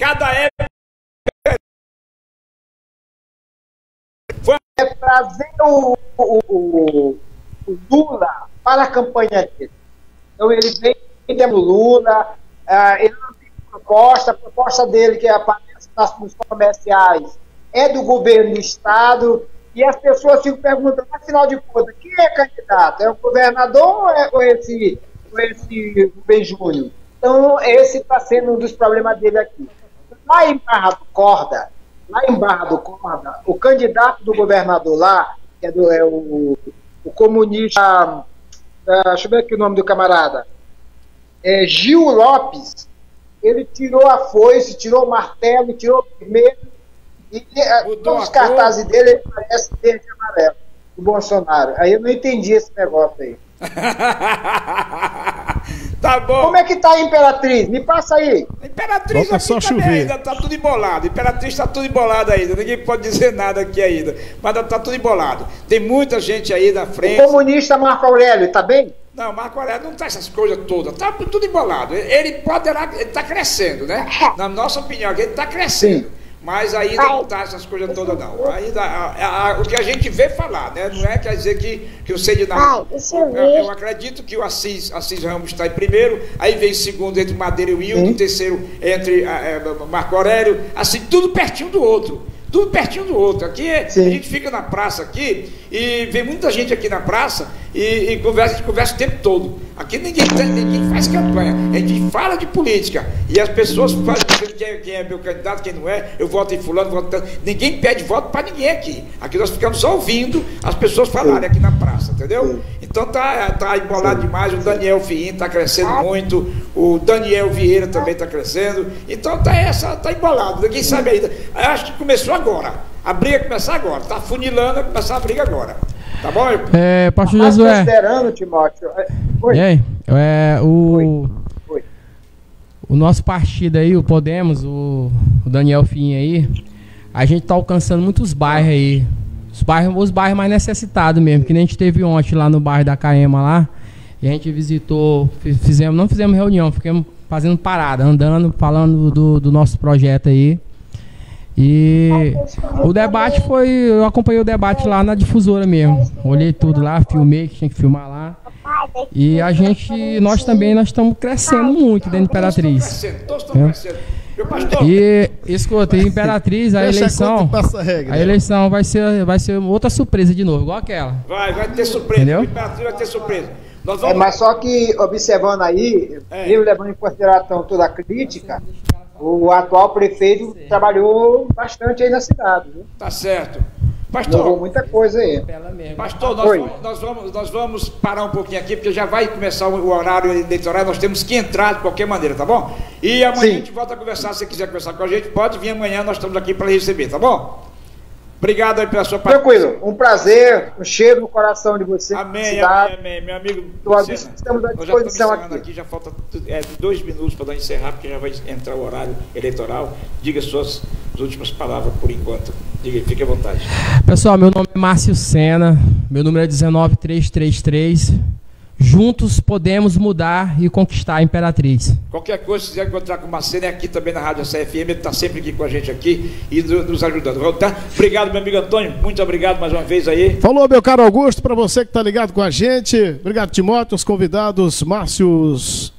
Cada época. É trazer o, o, o, o Lula para a campanha dele. Então ele vem o Lula, uh, ele não tem proposta, a proposta dele que aparece nos comerciais é do governo do estado, e as pessoas ficam perguntando, afinal de contas, quem é candidato? É o governador ou, é, ou esse, ou esse Rubem Júnior? Então, esse está sendo um dos problemas dele aqui. Lá em Barra do Corda, lá em Barra do Corda, o candidato do governador lá, que é, do, é o, o comunista, uh, deixa eu ver aqui o nome do camarada, é Gil Lopes, ele tirou a foice, tirou o martelo, tirou o vermelho, e os cartazes dele ele parece verde e amarelo, do Bolsonaro. Aí eu não entendi esse negócio aí. tá bom. Como é que tá a Imperatriz? Me passa aí. Imperatriz Volta só chover. ainda tá tudo embolado. Imperatriz tá tudo embolado ainda. Ninguém pode dizer nada aqui ainda. Mas tá tudo embolado. Tem muita gente aí na frente. O comunista Marco Aurélio, tá bem? Não, Marco Aurélio não tá essas coisas todas. Tá tudo embolado. Ele poderá. Ele tá crescendo, né? Na nossa opinião, ele tá crescendo. Sim. Mas ainda não está essas coisas todas, não. Ainda, a, a, o que a gente vê falar, né? Não é quer dizer que, que eu sei de nada. Eu, eu, acredito que o Assis, Assis Ramos está em primeiro, aí vem segundo entre Madeira e Wilde, terceiro entre é, Marco Aurélio, assim, tudo pertinho do outro tudo pertinho do outro. Aqui Sim. a gente fica na praça aqui e vem muita gente aqui na praça e, e conversa, a gente conversa o tempo todo. Aqui ninguém, ninguém faz campanha, a gente fala de política. E as pessoas fazem quem é, quem é meu candidato, quem não é, eu voto em fulano, voto em Ninguém pede voto para ninguém aqui. Aqui nós ficamos só ouvindo as pessoas falarem aqui na praça, entendeu? Então tá, tá embolado demais, o Daniel Fiim está crescendo muito, o Daniel Vieira também está crescendo. Então tá essa, tá embolado, ninguém sabe ainda. Acho que começou agora. A briga começar agora. Está funilando, começar a briga agora. Tá bom? É, pastor Josué. Considerando, Timóteo. É, oi. E aí? É, o, Oi. Oi. o nosso partido aí, o Podemos, o, o Daniel Fim aí, a gente tá alcançando muitos bairros aí. Os bairros, os bairros mais necessitados mesmo, que nem a gente teve ontem lá no bairro da Caema lá. E a gente visitou, fizemos, não fizemos reunião, ficamos fazendo parada, andando, falando do, do nosso projeto aí. E o debate foi. Eu acompanhei o debate lá na difusora mesmo. Olhei tudo lá, filmei que tinha que filmar lá. E a gente, nós também, nós estamos crescendo muito dentro da Imperatriz. E escuta, Imperatriz, a eleição. A eleição vai ser, vai ser outra surpresa de novo, igual aquela. Vai, vai ter surpresa. Entendeu? Imperatriz vai ter surpresa. Vamos... É, mas só que, observando aí, é. eu levando em consideração toda a crítica, o atual prefeito trabalhou bastante aí na cidade. Viu? Tá certo. Pastor, muita coisa aí. Pastor, nós vamos, nós, vamos, nós vamos parar um pouquinho aqui, porque já vai começar o horário eleitoral, nós temos que entrar de qualquer maneira, tá bom? E amanhã Sim. a gente volta a conversar, se você quiser conversar com a gente, pode vir amanhã, nós estamos aqui para receber, tá bom? Obrigado aí pela sua participação. Tranquilo, um prazer, um cheiro no coração de você. Amém, amém, amém, meu amigo. estamos à disposição aqui. aqui. Já falta é, dois minutos para encerrar, porque já vai entrar o horário eleitoral. Diga suas últimas palavras por enquanto. Diga, fique à vontade. Pessoal, meu nome é Márcio Sena, meu número é 19333. Juntos podemos mudar e conquistar a Imperatriz. Qualquer coisa, se quiser encontrar com o Marcelo, é aqui também na Rádio CFM, ele está sempre aqui com a gente aqui e nos ajudando. Tá? Obrigado, meu amigo Antônio, muito obrigado mais uma vez aí. Falou, meu caro Augusto, para você que está ligado com a gente. Obrigado, Timóteo, os convidados, Márcios